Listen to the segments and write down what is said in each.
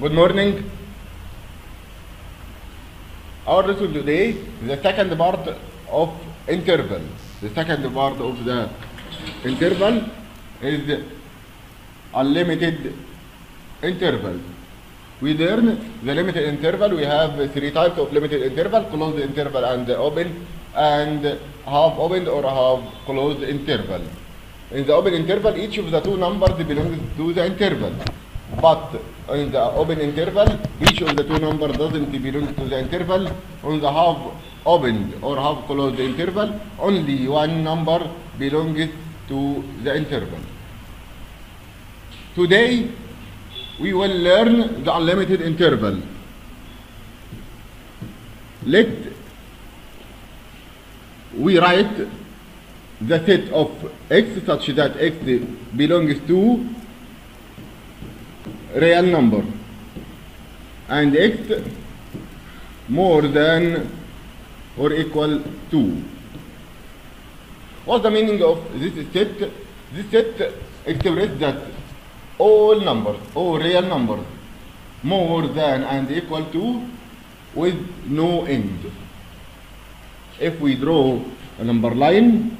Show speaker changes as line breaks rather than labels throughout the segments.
Good morning. Our lesson today is the second part of interval. The second part of the interval is unlimited interval. We learn the limited interval. We have three types of limited interval, closed interval and open, and half opened or half closed interval. In the open interval, each of the two numbers belongs to the interval. But in the open interval, each of the two numbers doesn't belong to the interval. On the half opened or half closed interval, only one number belongs to the interval. Today, we will learn the unlimited interval. Let we write the set of x such that x belongs to real number and x more than or equal to. What's the meaning of this set? This set expresses that all numbers, all real numbers, more than and equal to with no end. If we draw a number line,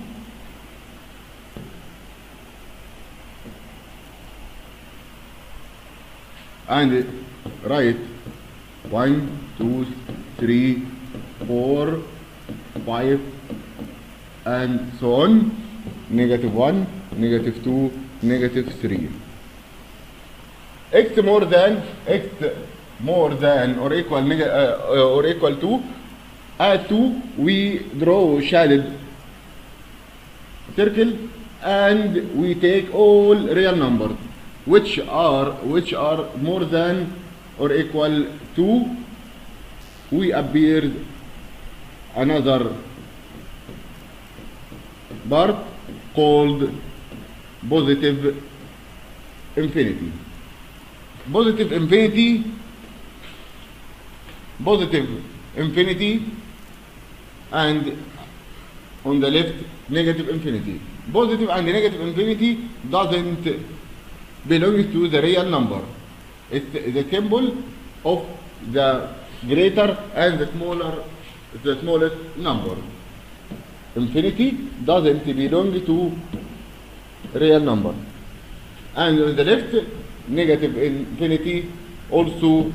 and write 1, 2, 3, 4, 5, and so on, negative 1, negative 2, negative 3. x more than, x more than or equal, uh, or equal to, add 2, we draw shaded circle and we take all real numbers which are which are more than or equal to we appear another part called positive infinity. Positive infinity positive infinity and on the left negative infinity. Positive and negative infinity doesn't belongs to the real number. It's the symbol of the greater and the smaller, the smallest number. Infinity doesn't belong to real number. And on the left, negative infinity also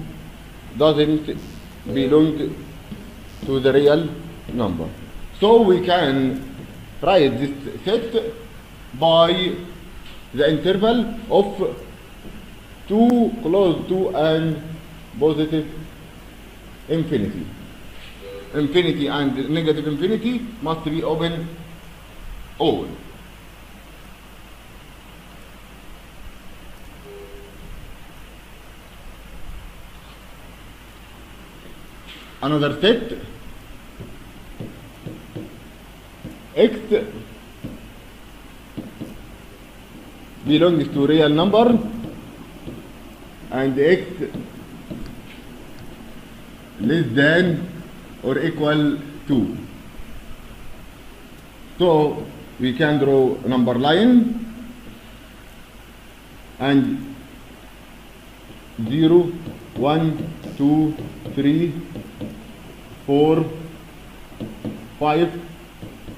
doesn't belong to the real number. So we can write this set by the interval of 2 close to and positive infinity. Infinity and negative infinity must be open all. Another set x belongs to real number and x less than or equal to. So we can draw number line and 0, 1, 2, 3, 4, 5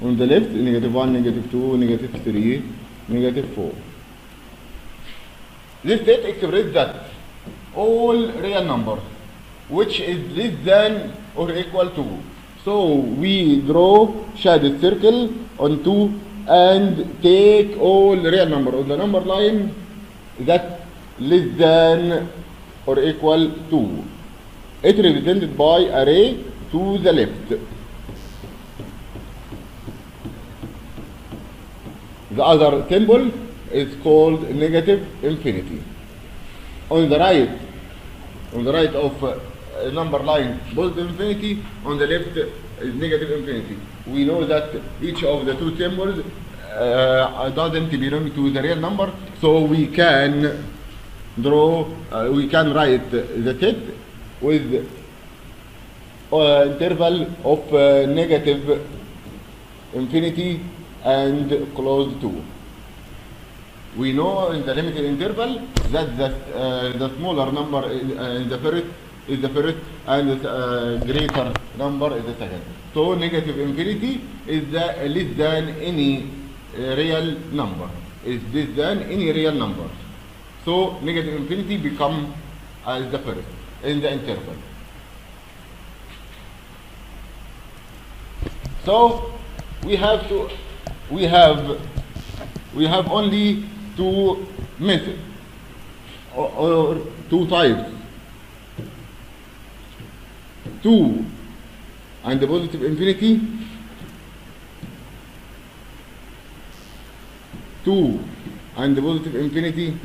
on the left, negative 1, negative 2, negative 3, negative 4. This set expresses that all real numbers which is less than or equal to. So we draw shaded circle on 2 and take all real number on the number line that less than or equal to. It represented by array to the left. The other symbol is called negative infinity. On the right, on the right of uh, number line positive infinity, on the left is negative infinity. We know that each of the two symbols uh, doesn't belong to the real number, so we can draw, uh, we can write the set with uh, interval of uh, negative infinity and close to. We know in the limited interval that the, uh, the smaller number is, uh, in the first is the first and the uh, greater number is the second. So negative infinity is the less than any uh, real number. Is less than any real number. So negative infinity become as the first in the interval. So we have to we have we have only two methods or, or two types. Two and the positive infinity. Two and the positive infinity.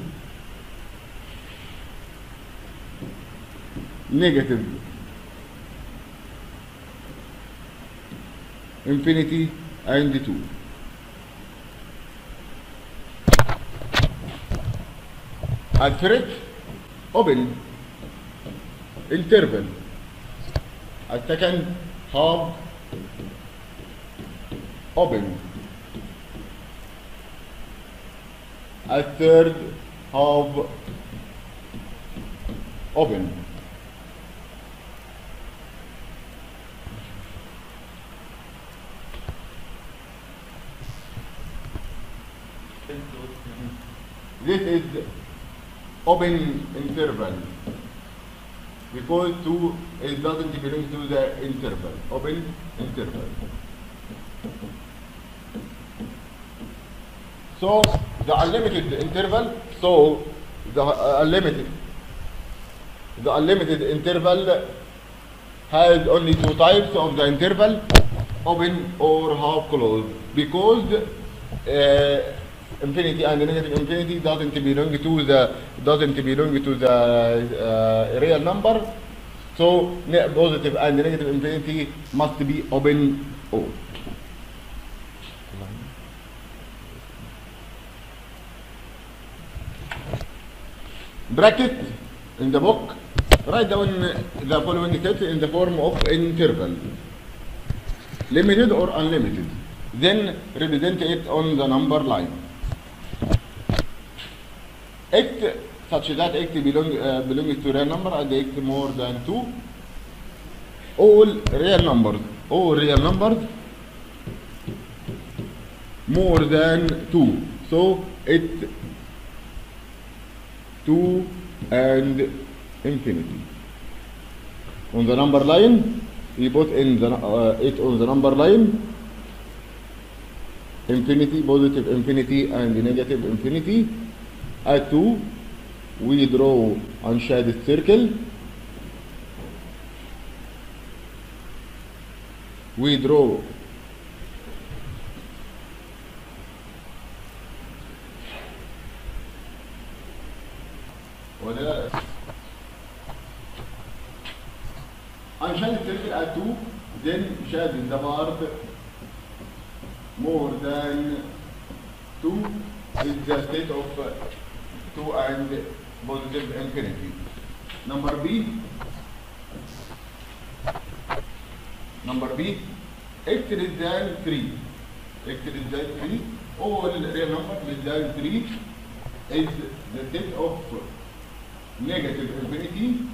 Negative infinity and 2 at first open interval at second half open at third half open open interval because 2 it doesn't belong to the interval. Open interval. So the unlimited interval, so the uh, unlimited, the unlimited interval has only two types of the interval, open or half closed, because uh, infinity and negative infinity doesn't belong to the doesn't belong to the uh, real number. So positive and negative infinity must be open O. Bracket in the book. Write down the following steps in the form of interval. Limited or unlimited. Then represent it on the number line. X such that X belong, uh, belongs to real number and X more than 2. All real numbers, all real numbers more than 2. So it's 2 and infinity. On the number line, we put in the, uh, it on the number line infinity, positive infinity and negative infinity. At 2, we draw unshaded circle. We draw ولا unshaded circle at 2, then shaded the part more than 2 is the state of uh, 2 and positive infinity. Number B. Number B. X less than 3. X less than 3. All real number less than 3 is the state of negative infinity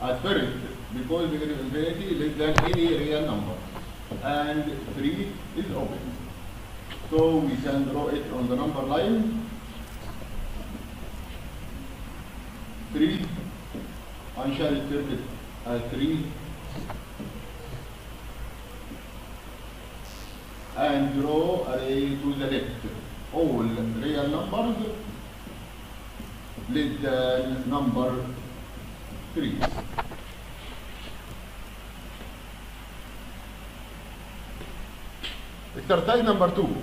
at first because negative infinity is less than any real number and 3 is open. So we can draw it on the number line. 3 unshaded circle at 3 and draw array to the left. All real numbers less than number 3. Exercise number 2.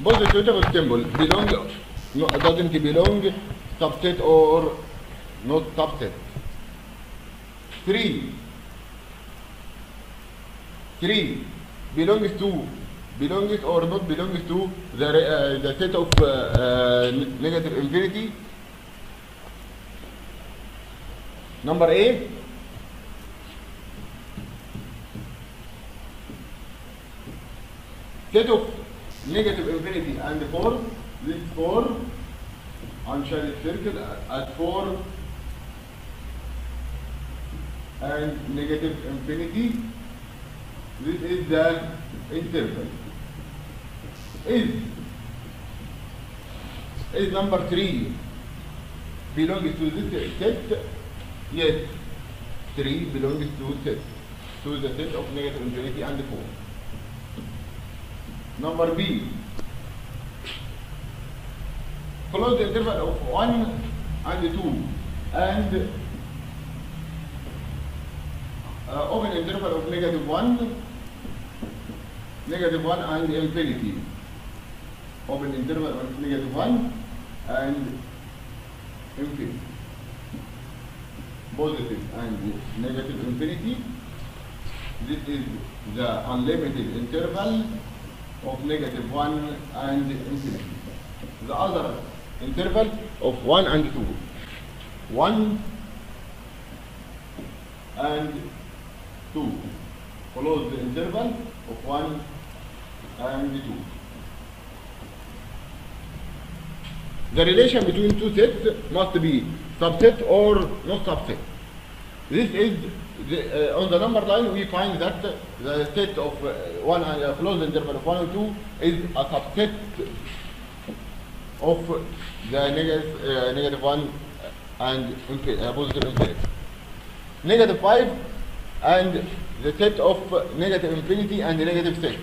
Both the suitable symbol belong, no, doesn't belong subset or not subset. 3. 3 belongs to belongs or not belongs to the, uh, the set of uh, uh, negative infinity. Number A. Set of negative infinity and 4 this 4 unshaded circle at 4 and negative infinity. This is the interval. Is is number 3 belongs to this set? Yes 3 belongs to set. To the set of negative infinity and 4 number b close the interval of 1 and 2 and uh, open interval of negative 1 negative 1 and infinity. Open interval of negative 1 and infinity. Positive and negative infinity. This is the unlimited interval of negative 1 and infinity. The other interval of 1 and 2 1 and 2 close the interval of 1 and 2 the relation between two sets must be subset or not subset. This is the, uh, on the number line we find that the set of uh, one uh, closed interval of 1 and 2 is a subset of the negative, uh, negative 1 and uh, positive infinity. Negative 5 and the set of negative infinity and the negative 6.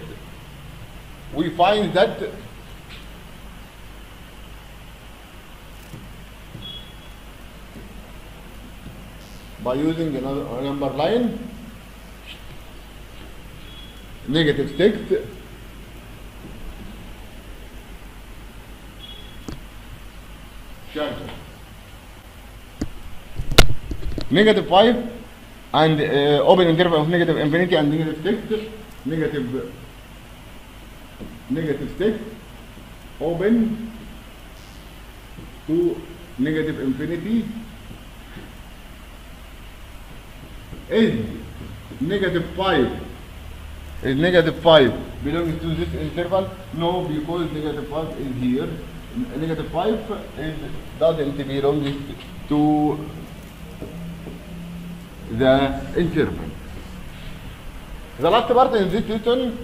We find that by using another number line negative 6 negative 5 and uh, open interval of negative infinity and negative 6 negative negative 6 open to negative infinity. Is negative 5 is negative 5 belongs to this interval? No because negative 5 is here. Negative 5 is doesn't belong to the interval the last part in this lesson